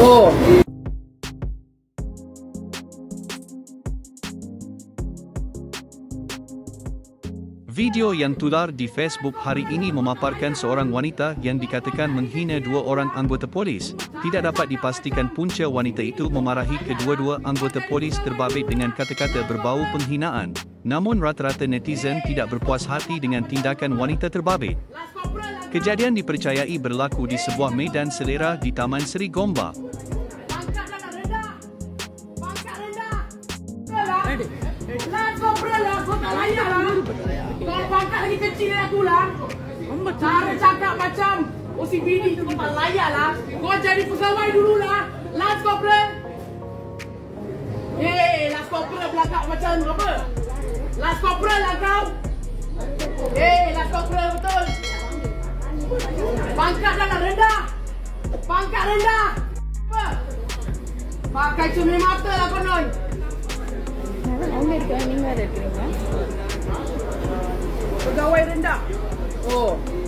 Oh. Video yang tular di Facebook hari ini memaparkan seorang wanita yang dikatakan menghina dua orang anggota polis. Tidak dapat dipastikan punca wanita itu memarahi kedua-dua anggota polis terbabit dengan kata-kata berbau penghinaan. Namun rata-rata netizen tidak berpuas hati dengan tindakan wanita terbabit. Kejadian dipercayai berlaku di sebuah medan selera di Taman Seri. Lah kau jadi pegawai dulu lah. Last corporal. Eh, last corporal belakang macam apa? Las compras, lah kau, Eh, las compras, betul. Pangkat dah lah rendah. Pangkat rendah. Apa? Pakai cumi mata lah konon. Ambil ke ni ada kering? Pegawai rendah. Oh.